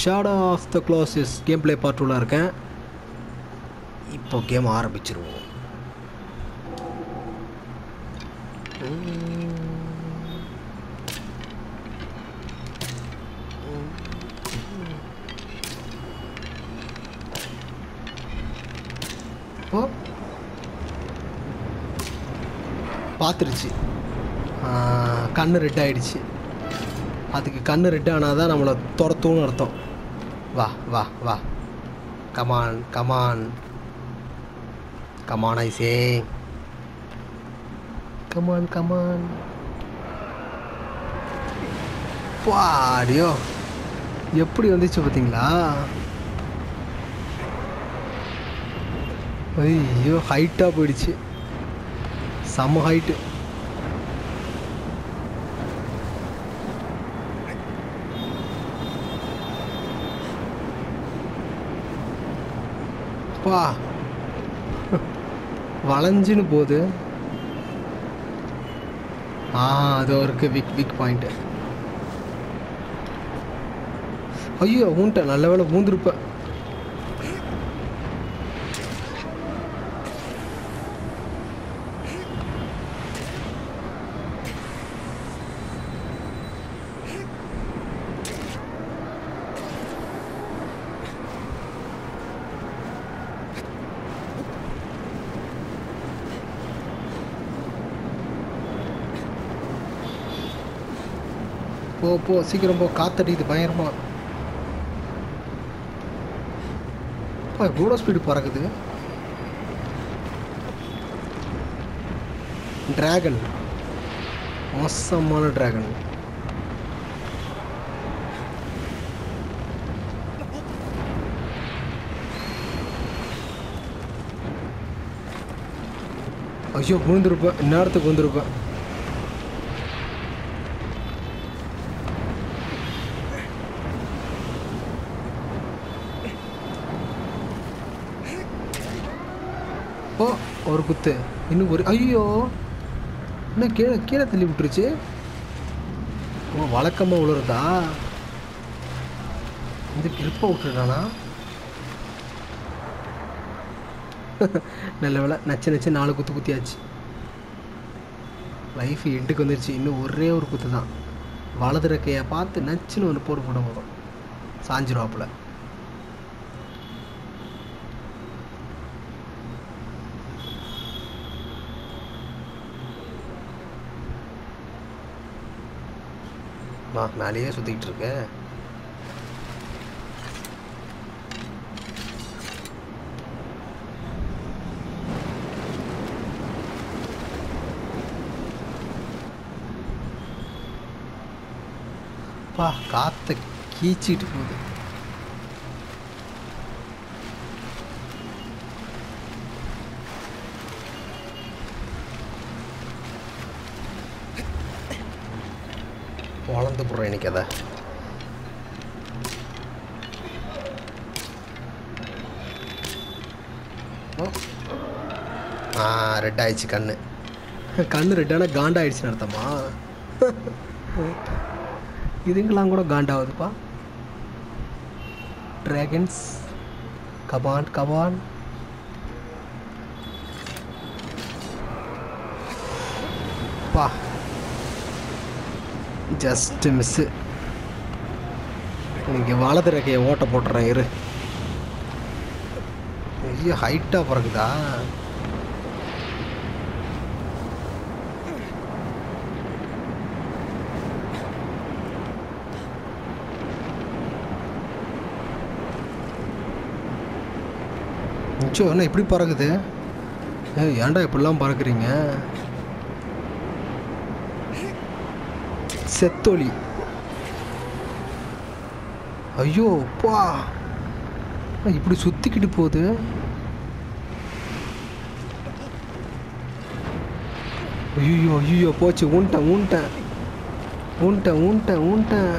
Shadow of the colossus game play part இருக்கேன். இப்போ game ஆரம்பிச்சிருவோம். பார்த்துருச்சு. கண்ணு ரெட் ஆயிடுச்சு. அதுக்கு கண்ணு ரெட் ஆனால் தான் நம்மளை துரத்தும்னு அர்த்தம். வா வா வா. Come on come on come on I say come on come on பாடியோ எப்படி வந்துச்சு பார்த்தீங்களா? ஐயோ ஹைட்டாக போயிடுச்சு. செம்ம ஹைட்டு அப்பா. வளைஞ்சுன்னு போகுது. ஆ அது இருக்கு விக் விக் பாயிண்ட்டு ஐயோ ஊன்ட்டேன் நல்ல வேலை ஊந்துருப்பேன் போ போ சீக்கிரம் போ காத்தடிக்குது பயங்கரமாக இப்போ எவ்வளோ ஸ்பீடு பறக்குது? டிராகன் மோசமான டிராகன் ஐயோ விழுந்திருப்பேன். இந்நேரத்துக்கு விழுந்திருப்பேன் ஓ ஒரு குத்து. இன்னும் ஒரு ஐயோ! என்ன கீழே கீழே தள்ளி விட்டுருச்சு. ஓ வழக்கமாக உழுறதா இந்த கிருப்பை விட்டுருக்கானா நல்ல வேலை நச்சு நச்சு நாலு குத்து குத்தியாச்சு. லைஃப் எண்டுக்கு வந்துருச்சு. இன்னும் ஒரே ஒரு குத்து தான் வலது கையை பார்த்து நச்சுன்னு ஒன்று போட்டு போட போதும் சாஞ்சிருவாப்புல. மா மேலேயே சுற்றிக்கிட்டு இருக்க. பா காற்றை கீச்சிட்டு போகுது. வளர்ந்து போடுறேன் இன்னைக்கு அதை. ஓ. ஆ ரெட் ஆயிடுச்சு கண்ணு. கண்ணு ரெட்டான காண்டாயிடுச்சுன்னு அர்த்தமா? இதுங்கெல்லாம் கூட காண்டாகுதுப்பா ட்ராகன்ஸ் கபான் கபான் பா ஜஸ்ட்டு மிஸ்ஸு இங்கே வலது ரெக்கையை ஓட்ட போட்டுறேன் இரு. ஐயோ ஹைட்டாக பிறகுதா நிச்சயம் என்ன இப்படி பறக்குது? ஏ ஏன்டா இப்படிலாம் பறக்குறீங்க? செத்தொலி. ஐயோ பா இப்படி சுத்திக்கிட்டு போகுது. ஐயோ ஐயோ போச்சு ஊன்ட்டேன் ஊன்ட்டேன் ஊன்ட்டேன் ஊன்ட்டேன் ஊன்ட்டேன்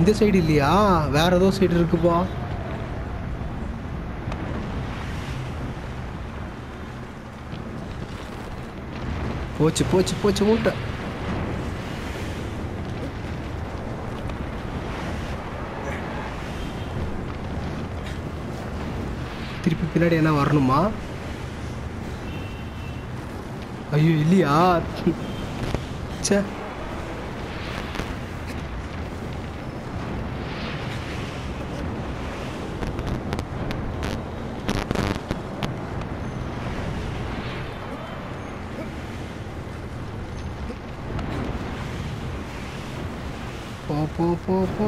இந்த சைடு இல்லையா? வேற ஏதோ சைடு இருக்குப்பா. போச்சு போச்சு போச்சு மூட்டை. திருப்பி பின்னாடி என்ன வரணுமா? ஐயோ இல்லையா? ச்சே. போ போ போ.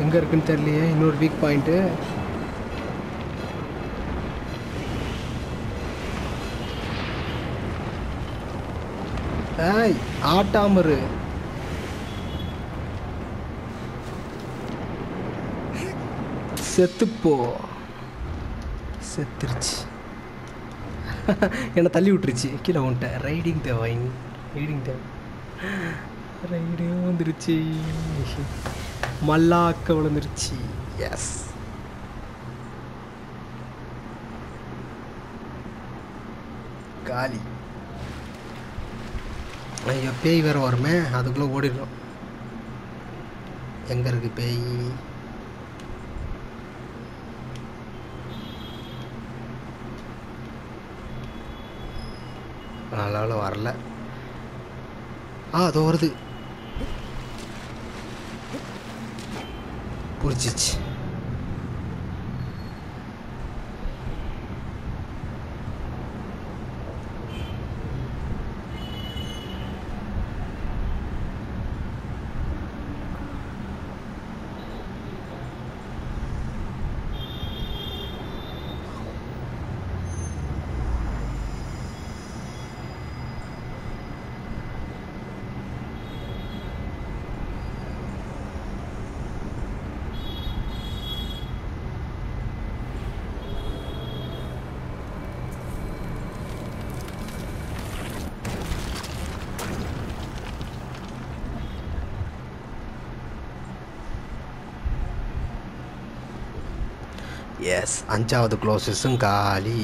எங்கே இருக்குன்னு தெரியலையே இன்னொரு வீக் பாயிண்ட்டு ஏய் ஆட்டாமரு. செத்துப்போ. செத்துருச்சு. என்னை தள்ளி விட்டுருச்சு. கீழே வந்துட்டேன். Riding the vine riding time ரைடே வந்துருச்சு மல்லாக்க விழுந்துருச்சு எஸ் காலி ஐயோ பேய் வேற வருமே அதுக்குள்ளே ஓடிடும் எங்கே இருக்கு பேய் நல்ல வரல ஆ அதோ வருது. புரிஞ்சிச்சு. எஸ் அஞ்சாவது க்ளோசஸும் காலி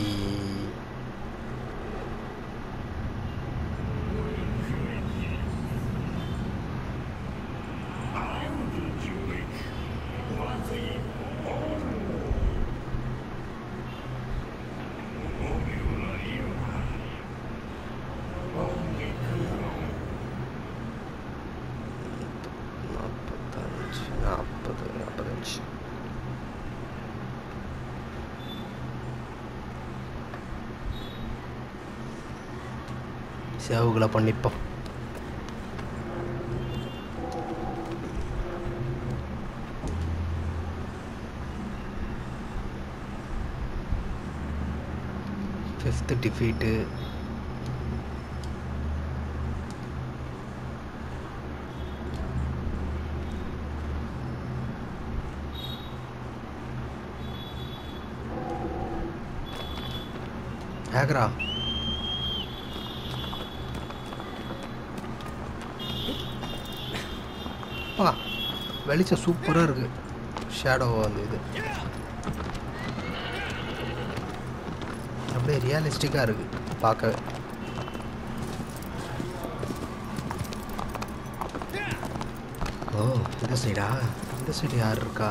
செலவுகளை பண்ணிப்போம். ஃபிஃப்த்து டிஃபீட்டு ஆக்ரா வெளிச்சம் சூப்பராக இருக்குது ஷேடோ அந்த இது. அப்படியே ரியலிஸ்டிக்காக இருக்குது பார்க்க ஓ இந்த சைடா இந்த சைடு யார் இருக்கா?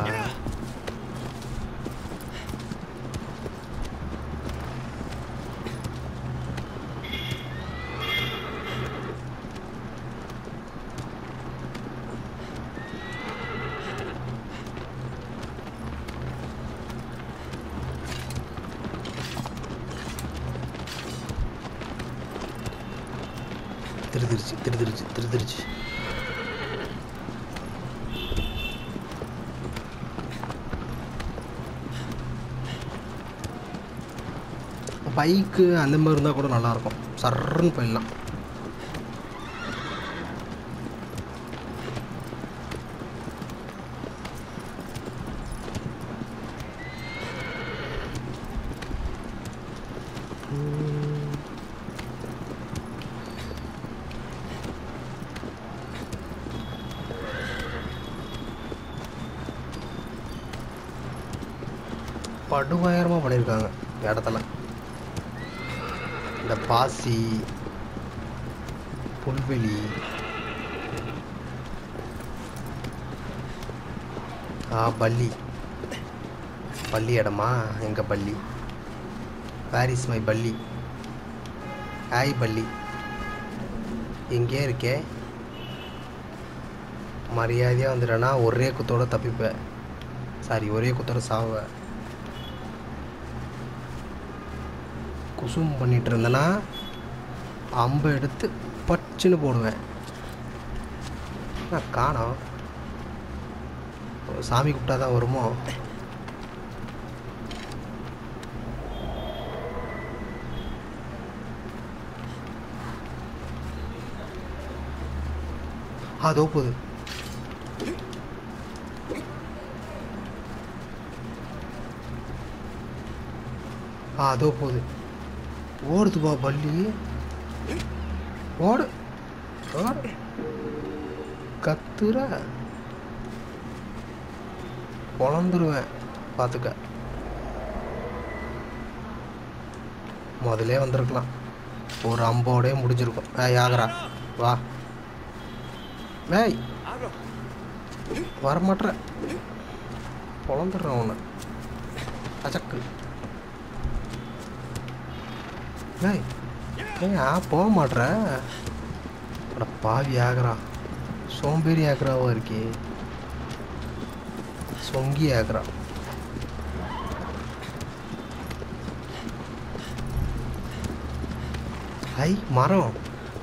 பைக்கு அந்த மாதிரி இருந்தால் கூட நல்லாயிருக்கும். சர்ன்னு போயிடலாம். படுவாய் பண்ணியிருக்காங்க இடத்துல இந்த பாசி புல்வெளி ஆ பள்ளி. பள்ளி இடமா? எங்க பள்ளி? பாரிஸ் மை பள்ளி? ஹாய் பள்ளி. எங்கே இருக்கே? மரியாதையாக வந்துட்டேன்னா ஒரே குத்தோட தப்பிப்பேன். சாரி ஒரே குத்தோடு சாவேன் ஜூம் பண்ணிட்டு இருந்தேன்னா அம்பை எடுத்து பச்சுன்னு போடுவேன். நான் காணோம் சாமி கூப்பிட்டா தான் வருமோ? அதோ போகுது ஆ அதோ போகுது ஓடுதுப்பா பள்ளி ஓடு. ஓடு. கத்துற. பொழந்துருவேன். பார்த்துக்க. முதலே வந்திருக்கலாம். ஒரு அம்போடே முடிஞ்சிருக்கும். ஏ ஆகரா வா. ஏய். வரமாட்ற பொழந்துடுறேன் ஒன்று அச்சக்கு. ஏய் ஏய் ஆ போக மாட்ற? பாவி ஆகிறா சோம்பேறி ஆகிறாவோ இருக்கே. சொங்கி ஆகிறா ஐ மரம்.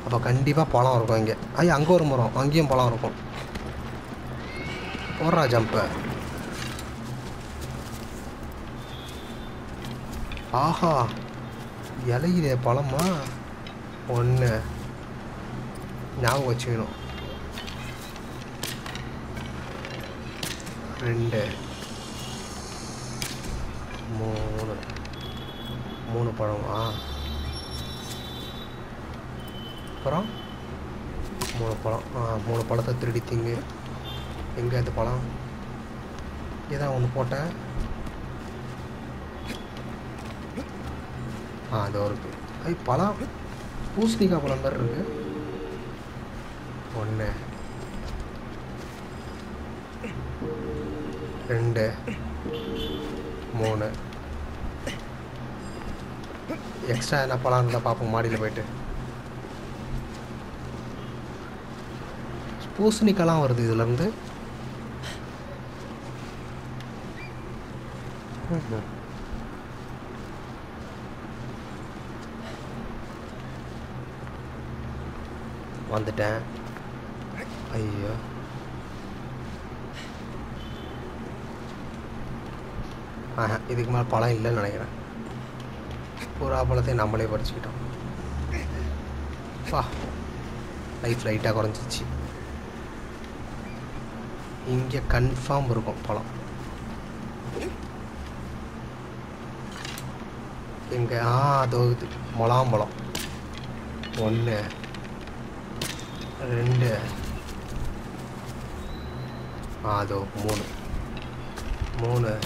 அப்போ கண்டிப்பாக பழம் இருக்கும் இங்கே. ஐ அங்கே ஒரு மரம். அங்கேயும் பழம் இருக்கும். போடுறா ஜம்பு ஆஹா. இலையில பழமா? ஒன்று ஞாபகம் வச்சுக்கணும். ரெண்டு. மூணு. மூணு பழமா? அப்புறம் மூணு பழம். ஆ மூணு பழத்தை திருடி திங்கு. எங்கே அது பழம்? இதான் ஒன்று போட்டேன். ஆ அதோ இருக்கு. ஐ பழம் பூசணிக்காய் பழம் மாதிரி இருக்கு. ஒன்று ரெண்டு. மூணு. எக்ஸ்ட்ரா என்ன பழம் இருந்தால் பார்ப்போம் மாடியில் போயிட்டு. பூசணிக்காலாம் வருது இதுலேருந்து வந்துட்டேன். ஐயோ. ஆஹா இதுக்கு மேலே பழம் இல்லைன்னு நினைக்கிறேன். புறா பழத்தையும் நம்மளே பறிச்சுக்கிட்டோம். பா லைஃப் லைட்டாக குறைஞ்சிச்சு இங்கே கன்ஃபார்ம் இருக்கும் பழம். எங்கே ஆ அது இது முலாம்பழம். ஒன்று ரெண்டு. அதோ மூணு. மூணு.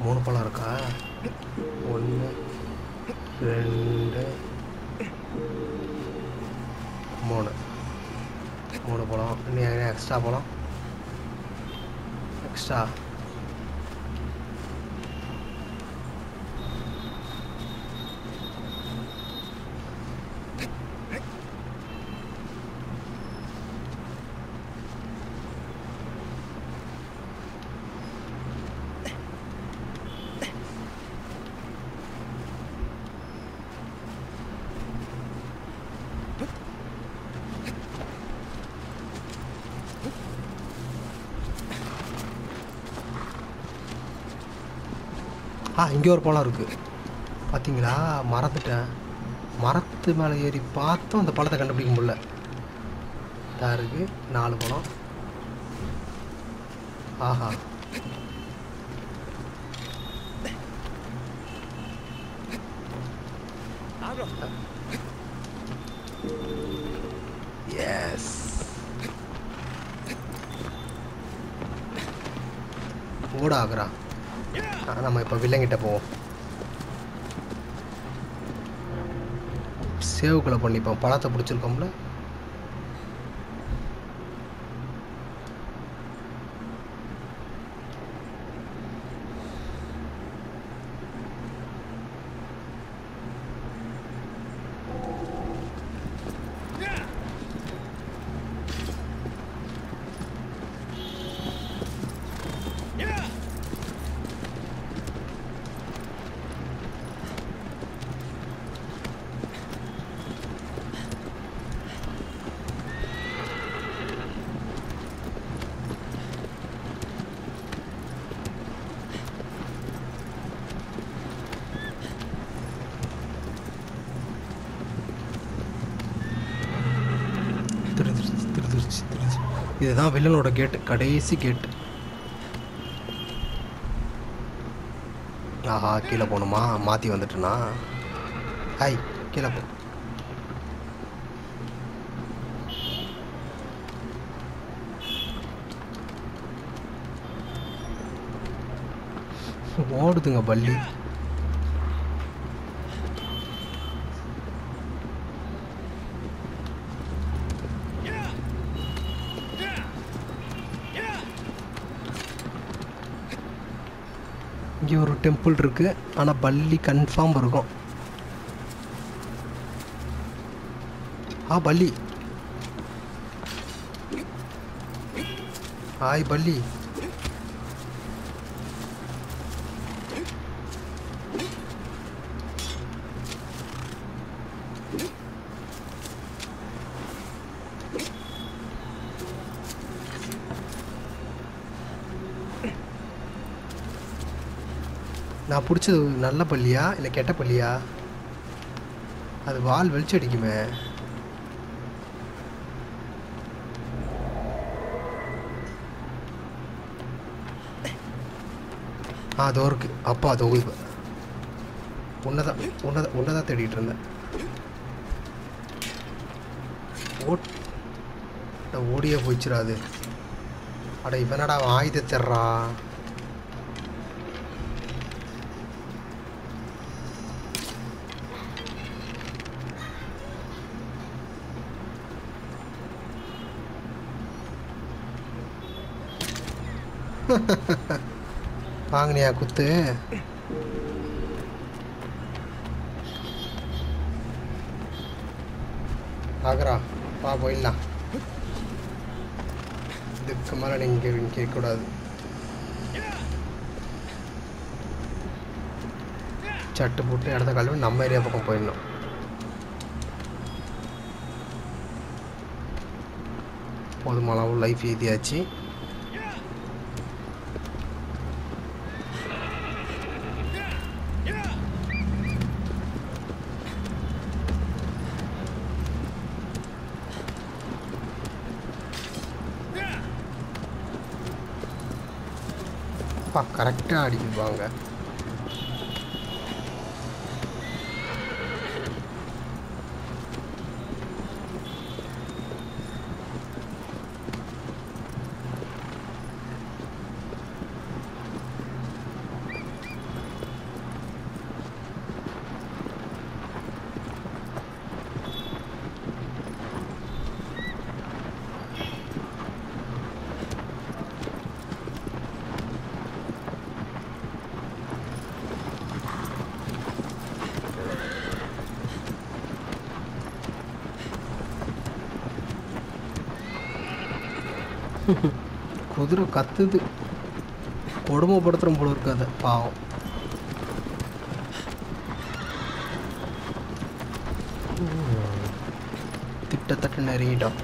மூணு பழம் இருக்கா? ஒன்று ரெண்டு மூணு. மூணு பழம். இன்னும் எங்கே எக்ஸ்ட்ரா பழம்? எக்ஸ்ட்ரா ஆ இங்கே ஒரு பழம் இருக்குது பார்த்தீங்களா மறந்துட்டேன். மரத்து மேலே ஏறி பார்த்தும் அந்த பழத்தை கண்டுபிடிக்க முடியல. இதா இருக்குது நாலு பழம். ஆஹா. அப்போ வில்லங்கிட்ட போவோம். சேவுக்குள்ளே பண்ணிப்போம் பழத்தை பிடிச்சிருக்கோம்ல. இதுதான் வில்லனோட கேட்டு கடைசி கேட்டு ஆஹா கீழே போகணுமா? மாற்றி வந்துட்டுனா? ஹாய் கீழே போ. ஓடுதுங்க பள்ளி இங்கே ஒரு டெம்பிள் இருக்கு. ஆனால் பள்ளி கன்ஃபார்ம் இருக்கும். ஆ பள்ளி ஆய் பள்ளி நான் பிடிச்சது நல்ல பள்ளியா? இல்லை கெட்ட பள்ளியா? அது வால் வெளிச்சடிக்குமே ஆ அதோ இருக்கு. அப்பா அதோ இப்போ உன்னதான் உன்னதான் உன்னதான் தேடிட்டு இருந்தேன். ஓட் ஓடியே போயிச்சிடாது அட இவனடா அவன் வாங்கினியா குத்து. ஆகரா வா போயிடலாம். இதுக்கு மேலே நீங்கள் கேட்கக்கூடாது. சட்டு போட்டு இடத்த கழுவி நம்ம ஏரியா பக்கம் போயிடணும். போதுமான அளவு லைஃப் எழுதியாச்சு அப்பா கரெக்டாக அடிக்குவாங்க குதிரை கத்துது. கொடுமைப்படுத்துகிற போல இருக்காது பாவம். திட்டத்தட்ட நெருங்கிட்டோம்.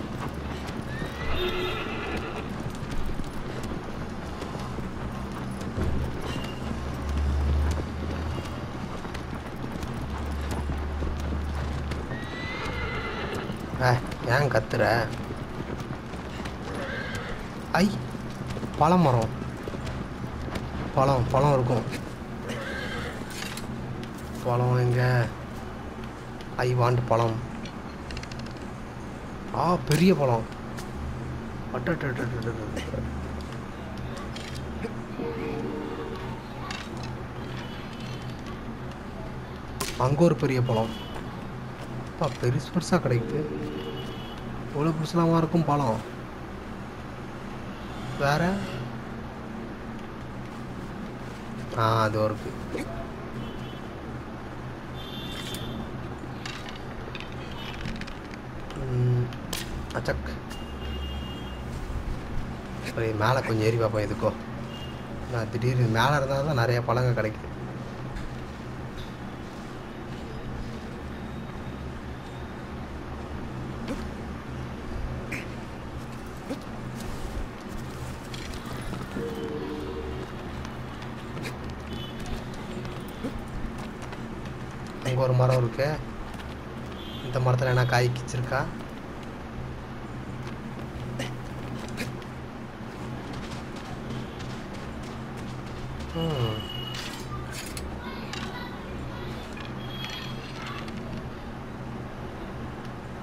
ஏன் கத்துற ஐ பழம் மரம் பழம் பழம் இருக்கும். பழம் எங்க? ஐ வாண்ட் பழம். ஆ பெரிய பழம். அட்டட்டட்டட்டட்ட. அங்க ஒரு பெரிய பழம் அப்பா பெருசு பெருசாக கிடைக்குது எவ்வளோ பெருசுலாமா இருக்கும் பழம் வேற? ஆ அது இருக்கு ம், அச்சக். சரி மேலே கொஞ்சம் ஏறி பார்ப்போம் எதுக்கோ. நான் திடீர்னு மேலே இருந்தால் தான் நிறைய பழங்கள் கிடைக்குது அங்கே ஒரு மரம் இருக்கு. இந்த மரத்தில் என்ன காய் கிச்சிருக்கா? ம்.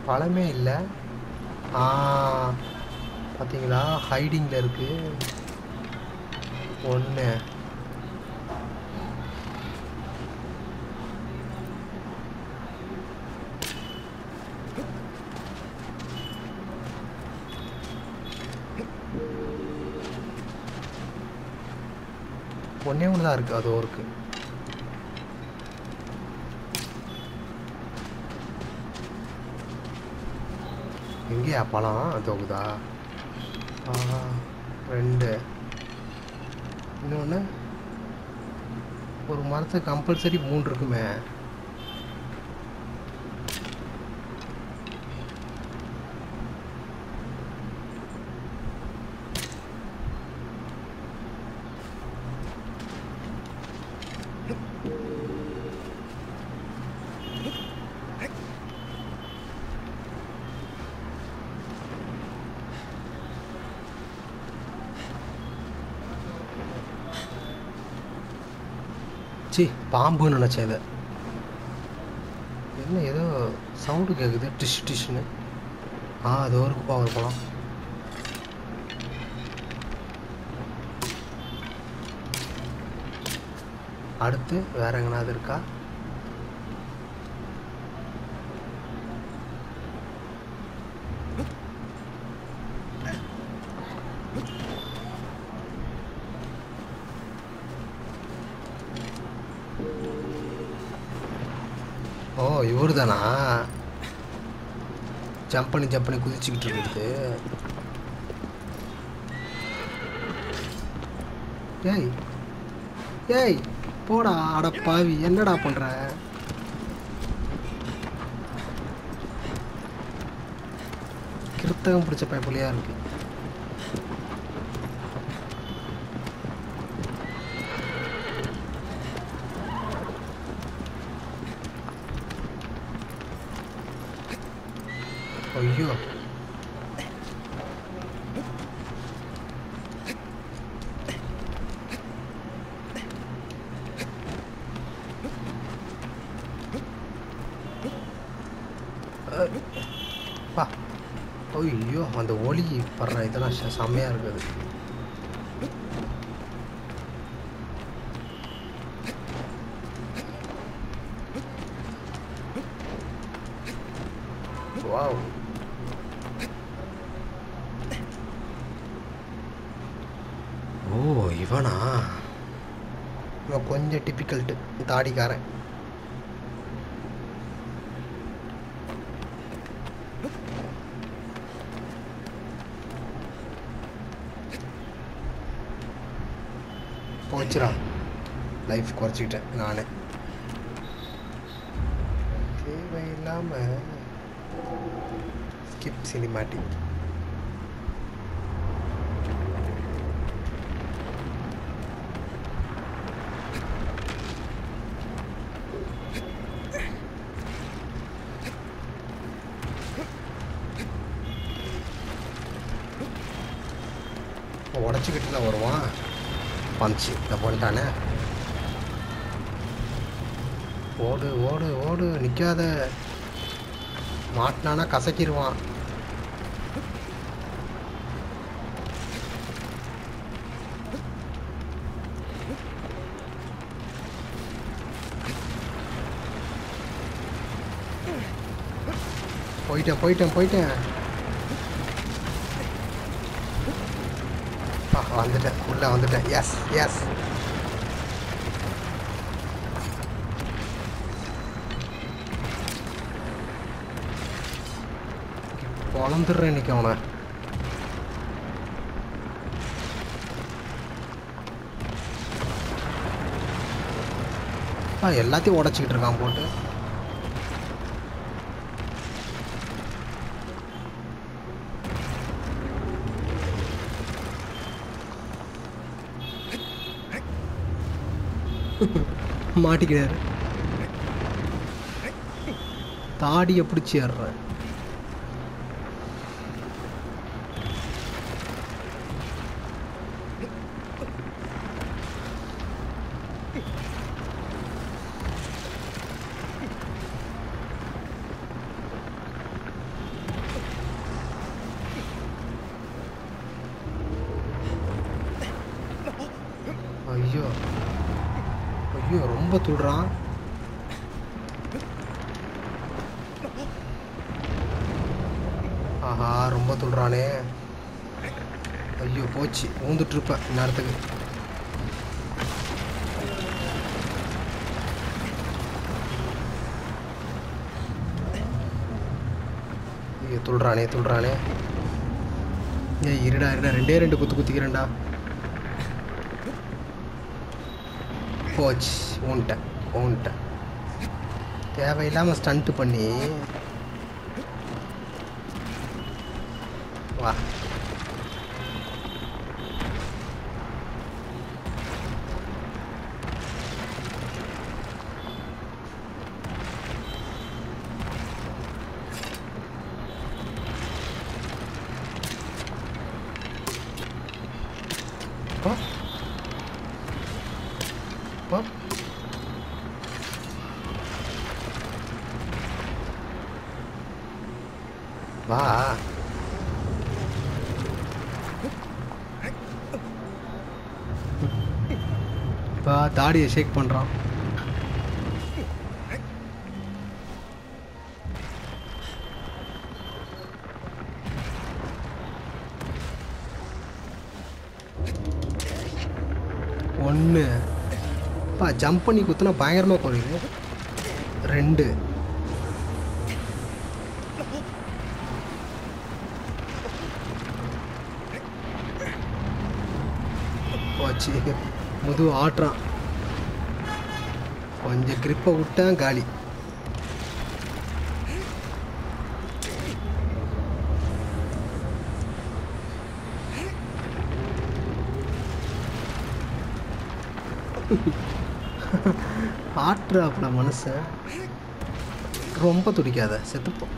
பழமே இல்லை. ஆ பார்த்தீங்களா ஹைடிங்கில் இருக்குது ஒன்று ஒன்றே தான் இருக்குது அது ஒர்க்கு எங்கேயா பழம் தொகுதா? ரெண்டு. இன்னொன்று ஒரு மரத்துக்கு கம்பல்சரி மூணு இருக்குமே. சி பாம்புன்னு நினச்சேன் இதை என்ன ஏதோ சவுண்டு கேட்குது டிஷ் டிஷ்னு. ஆ அது ஒரு குப்பா ஒரு குளம். அடுத்து வேற எங்கனாவது இருக்கா? ஜம்ப் பண்ணி ஜம்ப் பண்ணி குதிச்சுக்கிட்டு இருக்குது. ஏய் ஏய் போடா அட பாவி என்னடா பண்ற? கிருத்தகம் பிடிச்ச பயப்புலியா இருக்கு ஐயோ அஹ், பா ஐயோ அந்த ஒளி படுற இதெல்லாம் செம்மையாக செம்மையா இருக்குது வாவ் ஓ இவனா இவன் கொஞ்சம் டிப்பிக்கல்ட்டு தாடிக்காரன் போச்சுடா லைஃப் குறைச்சிக்கிட்டேன் நானே. தேவையில்லாமல் ஸ்கிப் சினிமாட்டிக் உடச்சிக்கிட்டு தான் வருவான் பஞ்ச் இந்த பண்ணிட்டானே ஓடு ஓடு ஓடு மாட்டினானா கசக்கிடுவான் போயிட்டேன் போயிட்டேன் போயிட்டேன். வந்துட்டேன் உள்ள வந்துட்டேன். எஸ் எஸ் வளர்ந்துடுறேன் இன்னைக்கு அவனை. ஆ எல்லாத்தையும் உடச்சிக்கிட்டு இருக்கான் போட்டு. மாட்டிக்கிறாரு தாடியை பிடிச்சி ஏறுறேன் ஐயோ ஐயோ ரொம்ப துள்றான் ஆஹா ரொம்ப துள்றானே ஐயோ விட்டுருப்பேன் இருப்பேன் இந்நேரத்துக்கு ஐயோ துள்றானே துள்றானே ஏய் இருடா இருடா ரெண்டே ரெண்டு குத்து குத்திக்கிறேன்டா. போச்சு ஓன்ட்டேன் ஓன்ட்டேன் தேவையில்லாமல் ஸ்டண்ட்டு பண்ணி. வா போ போ வா பாடியை ஷேக் பண்ணுறான் ஒன்று பா ஜம்ப் பண்ணி குத்துனா பயங்கரமாக குறையுது ரெண்டு. போச்சு. முதுகு ஆட்டுறான். கொஞ்சம் கிரிப்பை விட்டான் காலி. ஆட்டுறாப்புல மனுஷன். ரொம்ப துடிக்காத செத்துப்போம்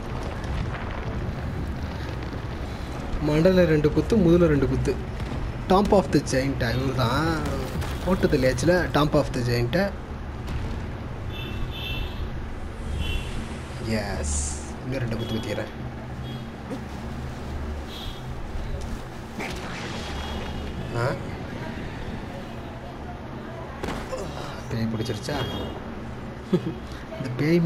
மண்டல ரெண்டு குத்து முதுல ரெண்டு குத்து. டாப் ஆஃப் த ஜெயிண்ட் இவர் தான் ஓட்டத்தில் ஏச்சில் டாப் ஆஃப் த ஜெயிண்ட்டை எஸ் இன்னும் ரெண்டு குத்து குத்திக்கிறேன் ஆ பேய் பிடிச்சிருச்சா இந்த பேய்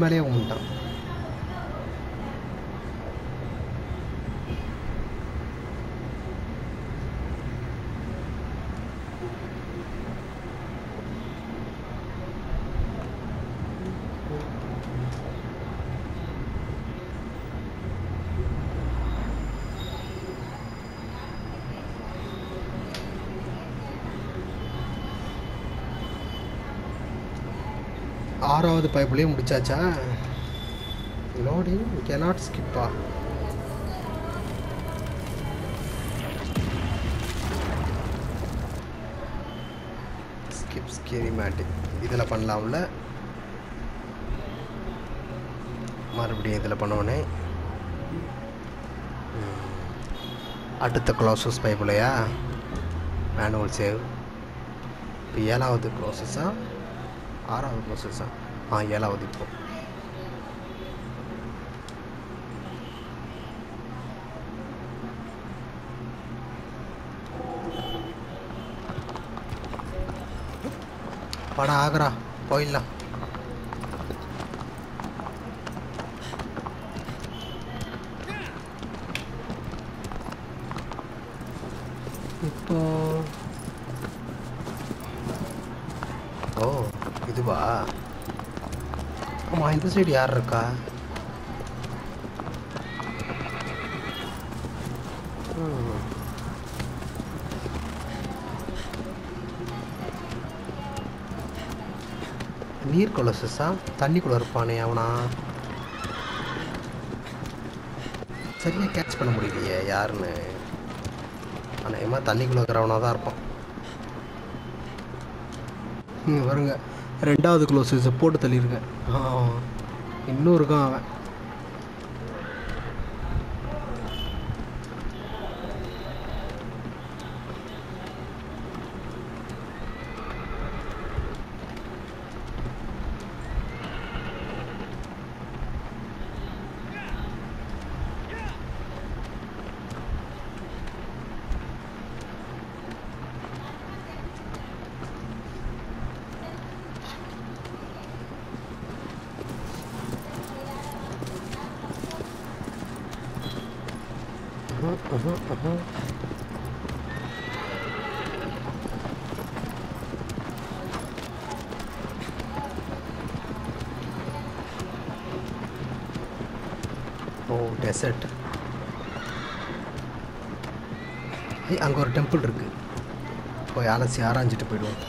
மூணாவது உண்டான் முடிச்சாச்சா? லோடிங் கெனாட் ஸ்கிப்பா ஸ்கிப் ஸ்கேரிமேட்டிக் இதில் பண்ணலாம்ல. மறுபடியும் இதில் பண்ணோன்னே அடுத்த க்ளோசஸ் பைப்புலையா மேனுவல் சேவ் இப்போ ஏழாவது க்ளோசஸ்ஸா ஆறாவது ப்ரோசஸ்ஸா ஆ ஏழாவது இப்போ. படம் ஆகுறா போயிடலாம். இப்போ ஓ இதுவா? ஆமாம் இந்த சைடு யார் இருக்கா? நீர் கொலசஸா தண்ணிக்குள்ள இருப்பானே அவனா? சரியா கேட்ச் பண்ண முடியலையே யாருன்னு. அநேகமாக தண்ணிக்குள்ள இருக்கிறவனா தான் இருப்பான். ம் வருங்க ரெண்டாவது க்ளோஸஸை போட்டு தள்ளியிருக்கேன் இன்னும் இருக்கான் அவன். அலசி ஆராய்ஞ்சிட்டு போயிடுவோம்.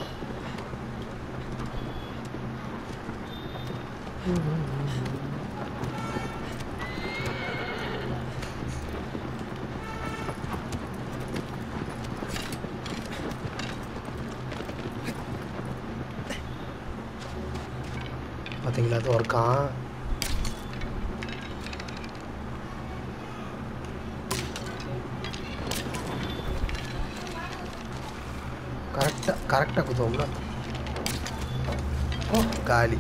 பார்த்தீங்களா அது ஒர்க்கான் கரெக்டாக குத்துவோம்ல ஓ காலி.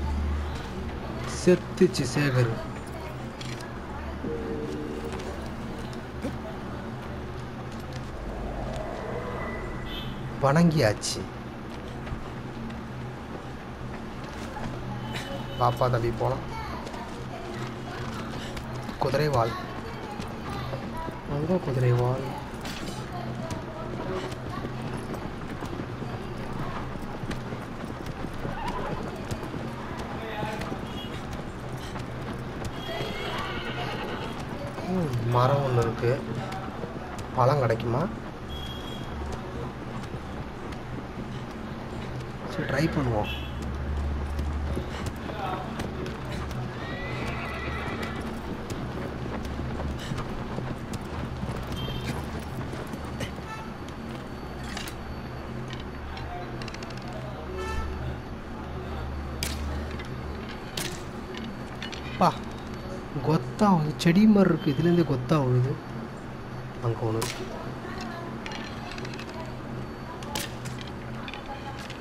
செத்துச்சு சேகர். வணங்கியாச்சு. பாப்பா தம்பி போனோம் குதிரை வால் அங்கே குதிரை வால் ம், இருக்கு. பழம் கிடைக்குமா? சரி ட்ரை பண்ணுவோம். கொத்தா செடி மாதிரி இருக்கு. இதுலேருந்து கொத்தா விழுது அங்கே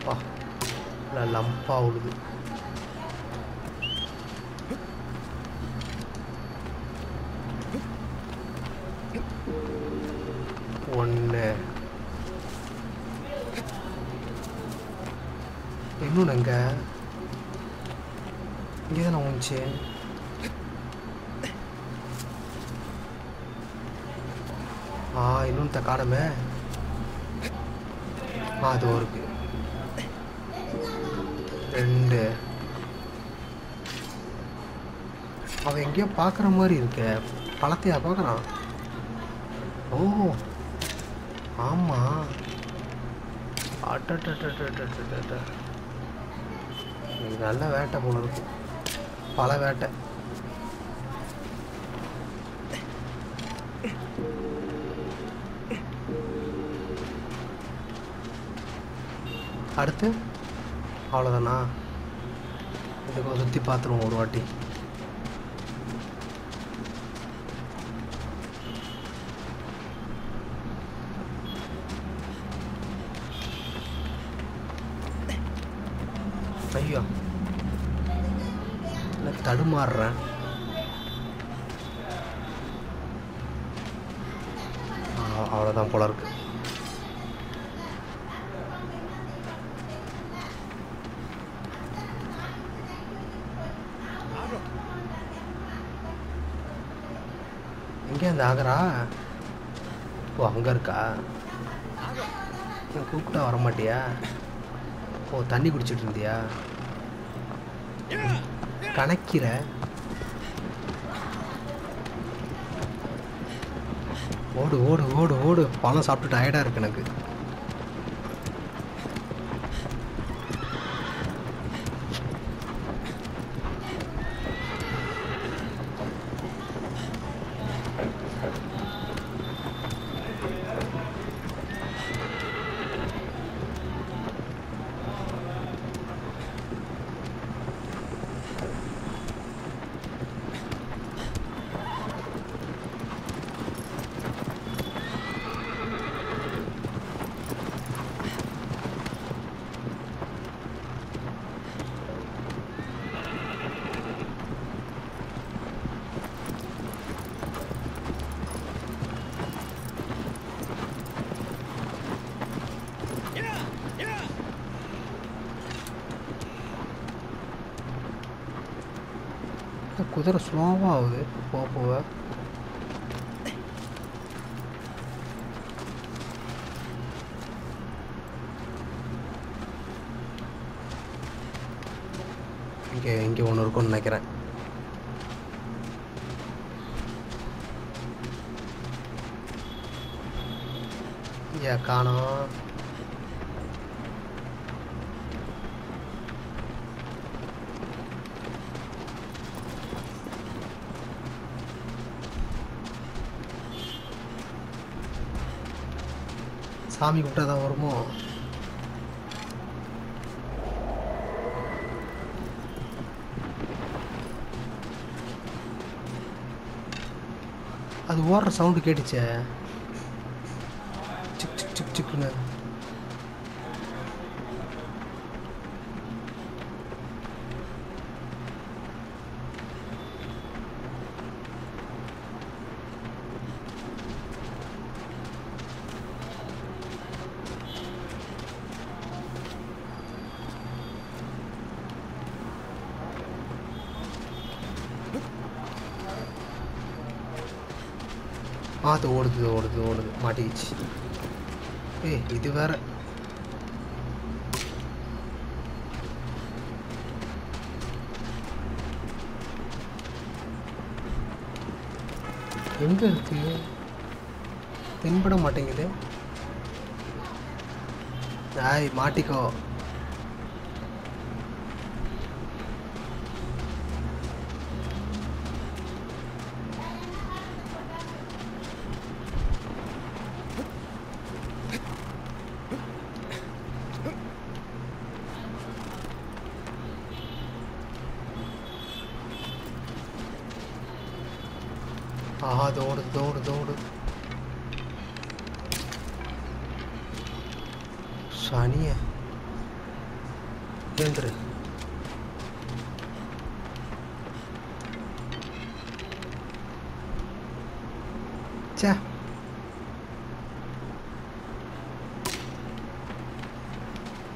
பா லம்பா விழுது ஒன்று இன்னொன்னு எங்க இங்கே தானே வந்துச்சு ஆ இன்னொன்று காணமே ஆ அது இருக்கு. ரெண்டு. அவன் எங்கேயோ பார்க்குற மாதிரி இருக்க. பழத்தையா பார்க்குறான் ஓ ஆமாம் அட்டட்டட்டட்டட்டட்ட நல்ல வேட்டை போல இருக்கும் பல வேட்டை. அடுத்து அவ்வளோதானா இதுக்கு சுற்றி பார்த்துருவோம் ஒரு வாட்டி. ஐயோ. நான் தடுமாறுறேன் ஆ, அவ்வளோதான் போல இருக்கு எங்கே அந்த ஆகரா ஓ அங்கே இருக்கா நான் கூப்பிட்டா வர மாட்டியா ஓ தண்ணி குடிச்சிட்டு இருந்தியா? கணக்கிற. ஓடு ஓடு ஓடு ஓடு. பழம் சாப்பிட்டு டயர்டாக இருக்கு எனக்கு. குதிரை ஸ்லோவாக ஆகுது போக போக இங்கே சாமி கூப்பிட்டா தான் வருமோ? அது ஓடுற சவுண்டு கேட்டுச்சே. சிக் சிக் சிக் சிக்குன்னு. அது ஓடுது ஓடுது ஓடுது. மாட்டிக்கிச்சு. ஏய் இது வேற. எங்க இருக்கு? தென்பட மாட்டேங்குது. ஆய் மாட்டிக்கோ.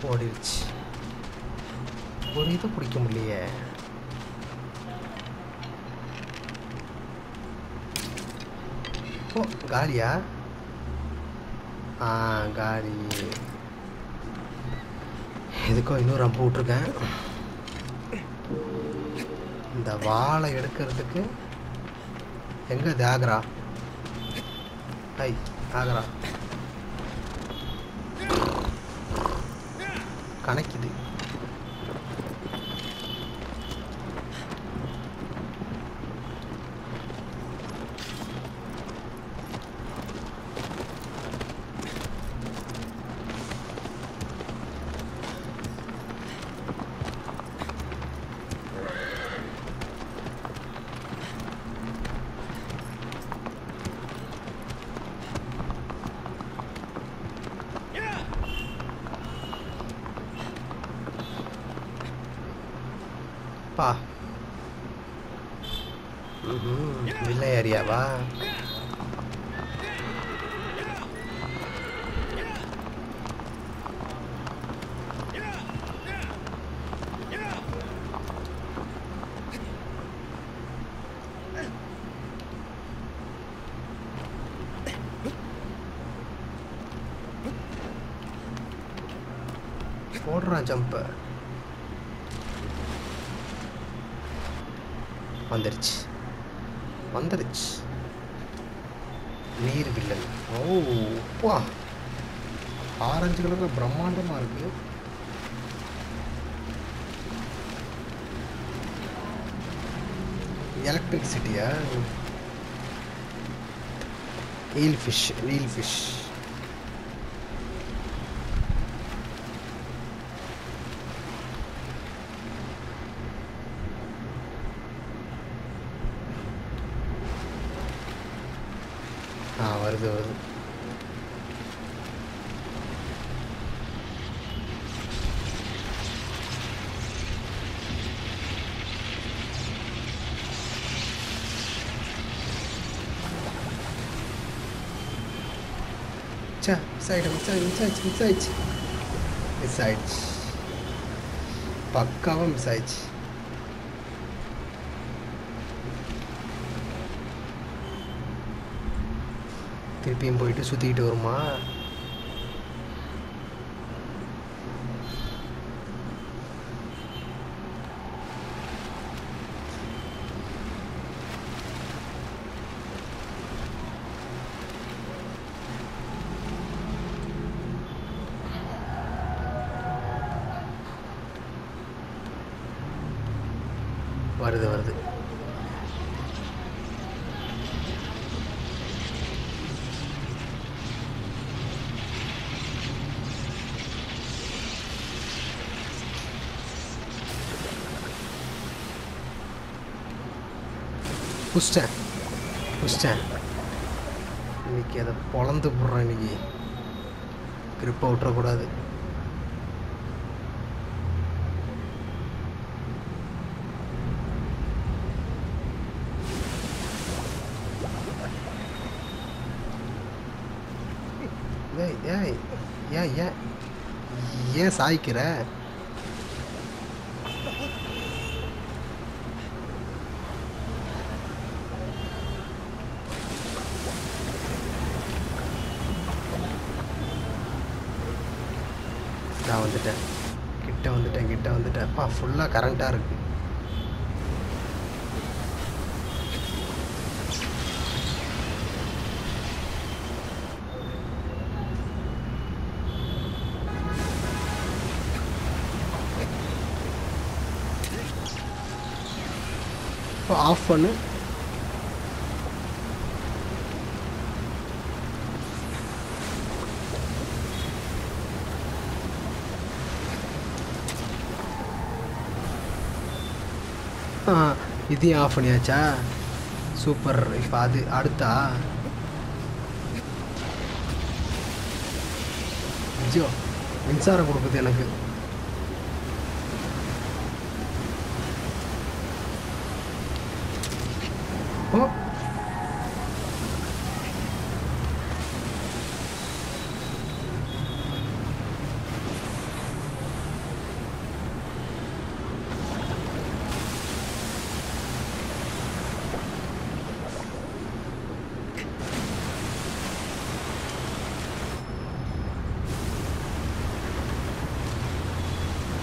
ஓடிடுச்சு ஒரு இதை பிடிக்க முடியலையே. ஓ காலியா? ஆ காலி. எதுக்கோ இன்னும் ரொம்ப விட்ருக்கேன் இந்த வாழை எடுக்கிறதுக்கு எங்கே இது ஆக்ரா ஐ ஆக்ரா கணக்குது போடுறான் ஜம்பை வந்துருச்சு. வந்துருச்சு. நீர் வில்லன். ஓ உப்பா ஆரஞ்சு கலரில் பிரம்மாண்டமாக இருக்கு. எலக்ட்ரிசிட்டியா ஈல் ஃபிஷ் ஈல் ஃபிஷ் ஆ வருது வருது ச்சே மிஸ் ஆகிடும் மிஸ் ஆகிடும் மிஸ் ஆயிடுச்சு மிஸ் ஆயிடுச்சு மிஸ் ஆயிடுச்சு பக்காவாக மிஸ் ஆயிடுச்சு திருப்பியும் போயிட்டு சுற்றிக்கிட்டு வருமா வருது வருது புஷ்டேன். புஷ்டேன். இன்னைக்கு அதை பொழந்து போடுறேன் இன்னைக்கு. கிரிப்பை விட்டுறக்கூடாது. ஏய் ஏய் ஏன் ஏன் ஏன் சாய்க்கிற நான் வந்துட்டேன் கிட்ட வந்துட்டேன் கிட்ட வந்துட்டேன் அப்பா ஃபுல்லாக கரண்ட்டாக இருக்கு. இப்போ ஆஃப் பண்ணு ஆ இதையும் ஆஃப் பண்ணியாச்சா? சூப்பர் இப்போ அது அடுத்தா? ஐயோ மின்சாரம் கொடுக்குது எனக்கு.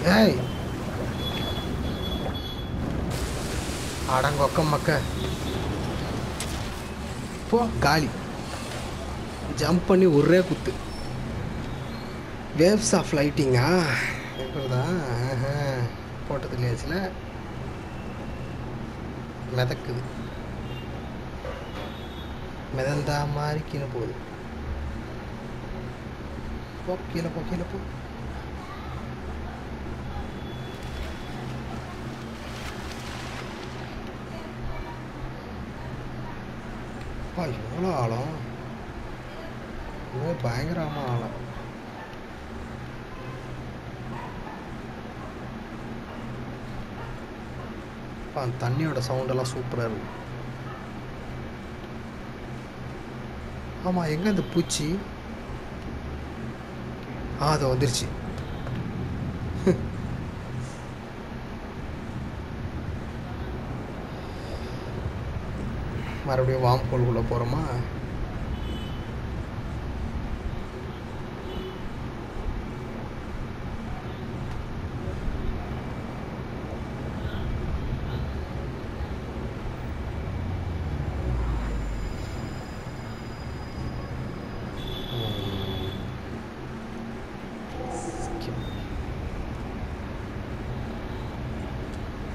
ஏய். அடங்கொக்கம் மக்க. போ காலி. ஜம்ப் பண்ணி ஒரே குத்து. வேவ்ஸ் ஆஃப் லைட்டிங்கா? எப்படிதா போட்டது இல்லையாச்சுல மிதக்குது. மிதந்தா மாதிரி கீழே போகுது. போ கீழே போ கீழே போ. எவ்வளோ ஆழம். இன்னும் பயங்கரமான ஆழம். அப்பா, அந்த தண்ணியோட சவுண்டெல்லாம் சூப்பராக இருக்கு. ஆமாம் எங்கே இந்த பூச்சி? ஆ அது வந்துருச்சு. மறுபடியும் வாம் ஹோல்குள்ளே போகிறோமா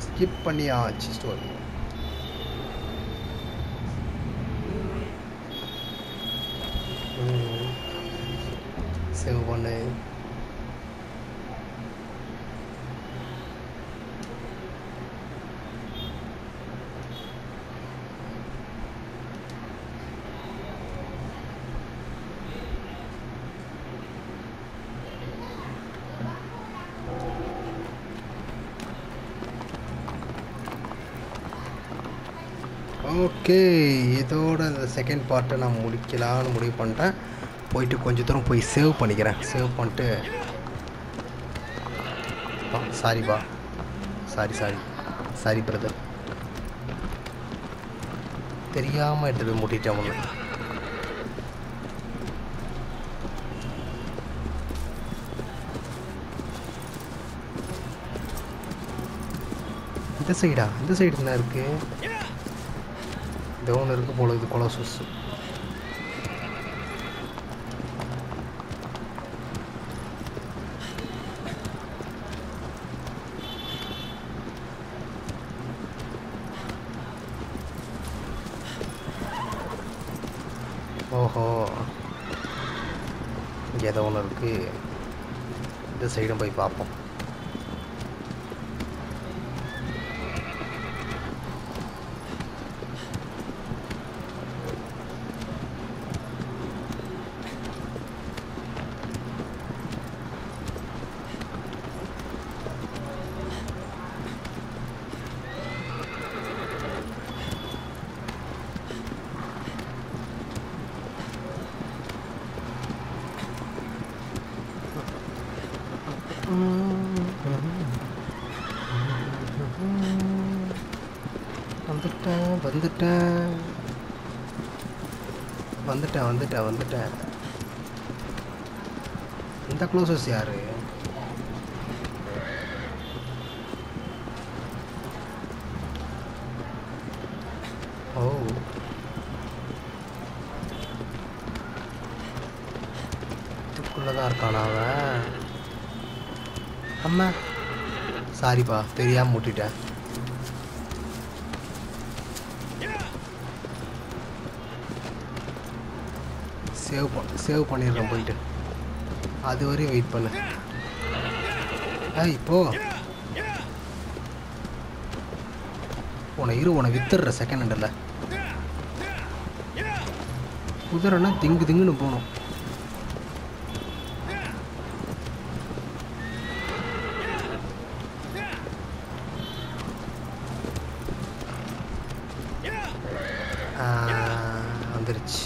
ஸ்கிப் பண்ணியாச்சு ஸ்டோரி சேவ் பண்ணு ஓகே இதோட இந்த செகண்ட் பார்ட்டை நான் முடிக்கலாம்னு முடிவு பண்ணிட்டேன். போயிட்டு கொஞ்சம் தூரம் போய் சேவ் பண்ணிக்கிறேன். சேவ் பண்ணிட்டு சாரிப்பா சாரி சாரி சாரி பிரதர் தெரியாமல் எடுத்துகிட்டு போய் முட்டிட்டேன் ஒன்று இந்த சைடா இந்த சைடு என்ன இருக்கு? இந்த ஒன்று இருக்கு போல இது கொலோசஸ் ஓஹோ இங்கே ஏதோ ஒன்று இருக்கு இந்த சைடும் போய் பார்ப்போம். வந்துட்டேன் வந்துட்டேன் வந்துட்டேன் வந்துட்டேன் இந்த க்ளோசஸ் யாரு? ஓ. இதுக்குள்ளதான் இருக்கானா அவன்? அம்மா. சாரிப்பா தெரியாம முட்டிட்டேன். சேவ் பண்ண சேவ் பண்ணிடுறேன் போயிட்டு அது வரையும் வெயிட் பண்ணு. ஏய் போ. உன்னை இரு உன்னை வித்துடுற செகண்ட் ஹேண்டில் குதிரைன்னா திங்கு திங்குன்னு போகணும் ஆ, வந்துருச்சு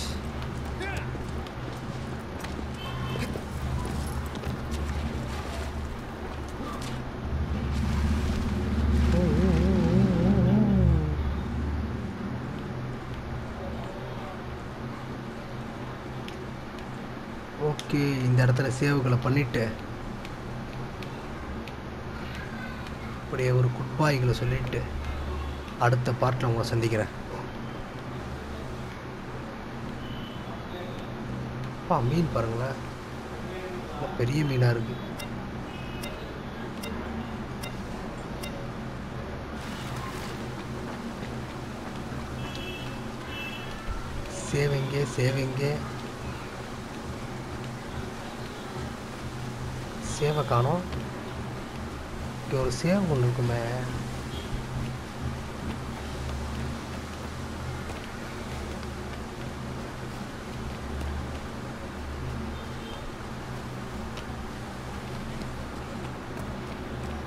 ஓகே இந்த இடத்துல சேவுகளை பண்ணிட்டு அப்படியே ஒரு குட்பாய்களை சொல்லிட்டு அடுத்த பார்ட்டில் உங்களை சந்திக்கிறேன். அப்பா மீன் பாருங்களேன். பெரிய மீனாக இருக்கு. சேவைங்க சேவைங்க. சேவை காணோம். இங்கே ஒரு சேவை ஒன்று இருக்குமே.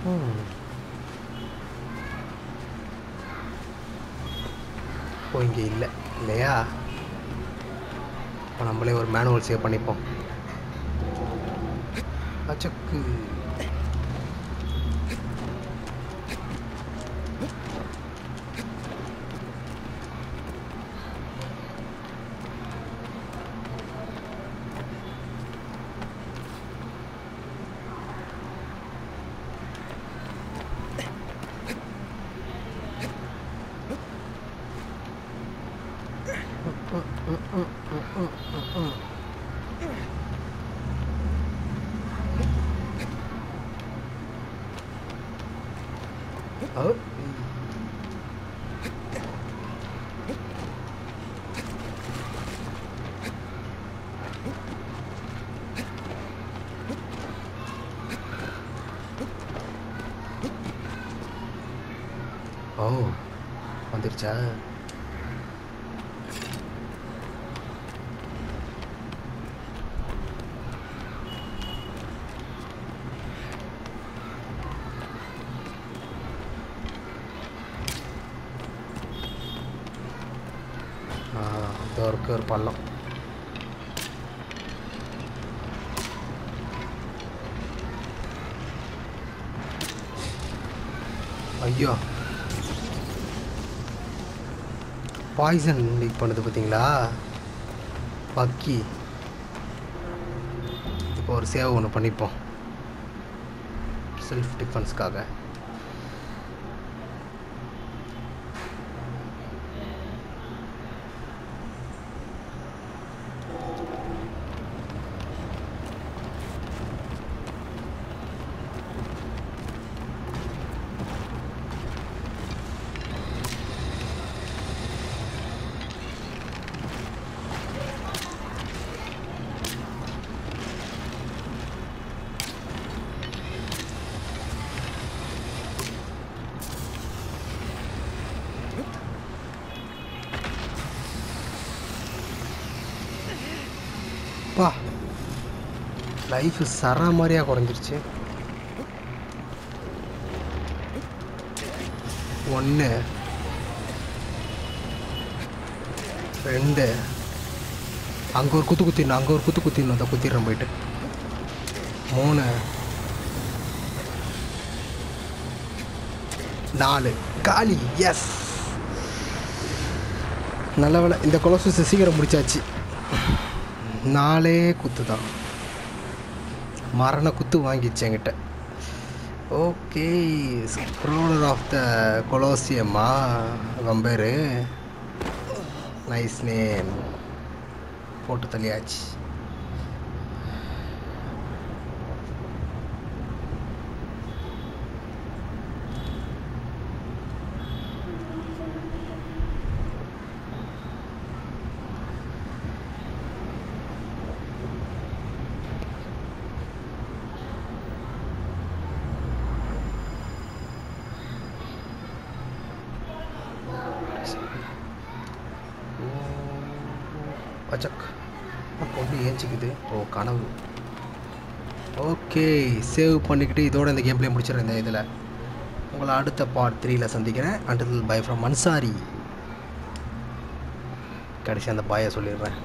ம். ஓ இங்கே இல்லை. இல்லையா? இப்போ நம்மளே ஒரு மேனுவல் சேவ் பண்ணிப்போம். அச்சக்கு Oh. ஓ வந்துருச்சா ஆ இதோ இருக்கு ஒரு பள்ளம் ஐயோ பாய்சன் லீக் பண்ணுது பார்த்தீங்களா? பக்கி இப்போ ஒரு சேவை ஒன்று பண்ணிப்போம். செல்ஃப் டிஃபென்ஸ்க்காக அப்பா. லைஃப் சர மாதிரியா குறைஞ்சிருச்சு. ஒன்று ரெண்டு. அங்கே ஒரு குத்து குத்திடணும் அங்கே ஒரு குத்து குத்திடணும் அதை குத்திடுறேன் போயிட்டு. மூணு. நாலு. காலி எஸ் நல்ல வேலை. இந்த கொலோசஸ் சீக்கிரம் முடிச்சாச்சு. நாலே குத்து தான் மரண குத்து வாங்கிச்சு என்கிட்ட. ஓகே ஸ்க்ரோலர் ஆஃப் த கொலோசியம்மா வம்பேரு நைஸ் நேம் போட்டு தள்ளியாச்சு. கனவு. ஓகே சேவ் பண்ணிக்கிட்டு இதோட இந்த கேம் பிளே முடிச்சிடறேன் இந்த இதில். உங்களை அடுத்த பார்ட் த்ரீயில் சந்திக்கிறேன். அண்டில் பை ஃப்ரம் அன்சாரி கடைசி அந்த பாயை சொல்லிடுறேன்.